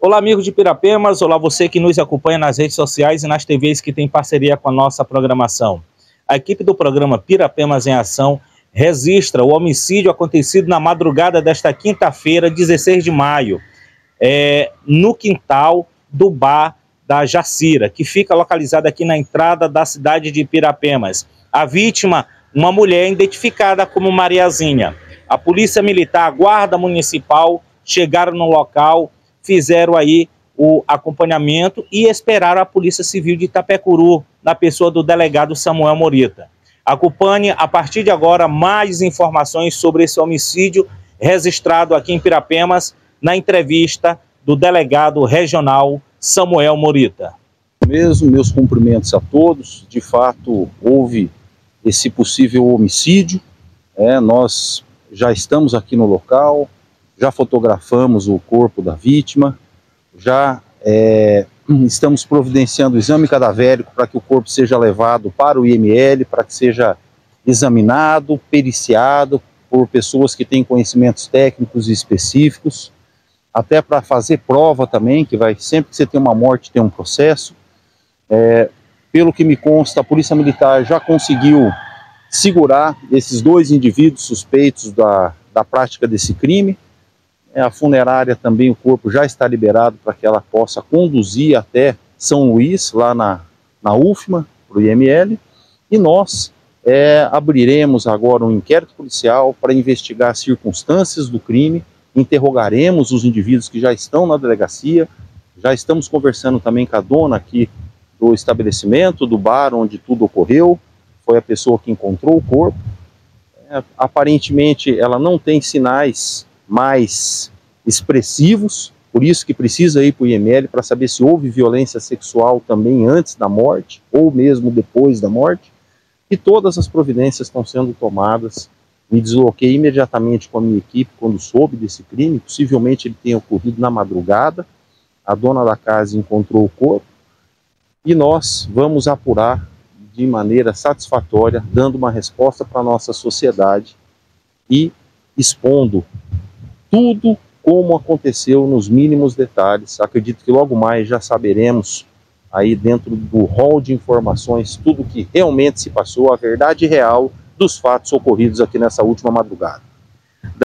Olá, amigos de Pirapemas. Olá, você que nos acompanha nas redes sociais e nas TVs que tem parceria com a nossa programação. A equipe do programa Pirapemas em Ação registra o homicídio acontecido na madrugada desta quinta-feira, 16 de maio, é, no quintal do bar da Jacira, que fica localizado aqui na entrada da cidade de Pirapemas. A vítima, uma mulher identificada como Mariazinha. A Polícia Militar, a Guarda Municipal chegaram no local fizeram aí o acompanhamento e esperaram a Polícia Civil de Itapecuru, na pessoa do delegado Samuel Morita. Acompanhe, a partir de agora, mais informações sobre esse homicídio registrado aqui em Pirapemas, na entrevista do delegado regional Samuel Morita. Mesmo, meus cumprimentos a todos. De fato, houve esse possível homicídio. É, nós já estamos aqui no local, já fotografamos o corpo da vítima, já é, estamos providenciando o exame cadavérico para que o corpo seja levado para o IML, para que seja examinado, periciado por pessoas que têm conhecimentos técnicos e específicos, até para fazer prova também, que vai sempre que você tem uma morte tem um processo. É, pelo que me consta, a Polícia Militar já conseguiu segurar esses dois indivíduos suspeitos da, da prática desse crime. É, a funerária também, o corpo já está liberado para que ela possa conduzir até São Luís, lá na, na UFMA, para o IML, e nós é, abriremos agora um inquérito policial para investigar as circunstâncias do crime, interrogaremos os indivíduos que já estão na delegacia, já estamos conversando também com a dona aqui do estabelecimento, do bar onde tudo ocorreu, foi a pessoa que encontrou o corpo. É, aparentemente ela não tem sinais mais expressivos, por isso que precisa ir para o IML para saber se houve violência sexual também antes da morte ou mesmo depois da morte. E todas as providências estão sendo tomadas. Me desloquei imediatamente com a minha equipe quando soube desse crime. Possivelmente ele tenha ocorrido na madrugada. A dona da casa encontrou o corpo e nós vamos apurar de maneira satisfatória, dando uma resposta para a nossa sociedade e expondo tudo como aconteceu nos mínimos detalhes. Acredito que logo mais já saberemos aí dentro do rol de informações tudo que realmente se passou, a verdade real dos fatos ocorridos aqui nessa última madrugada.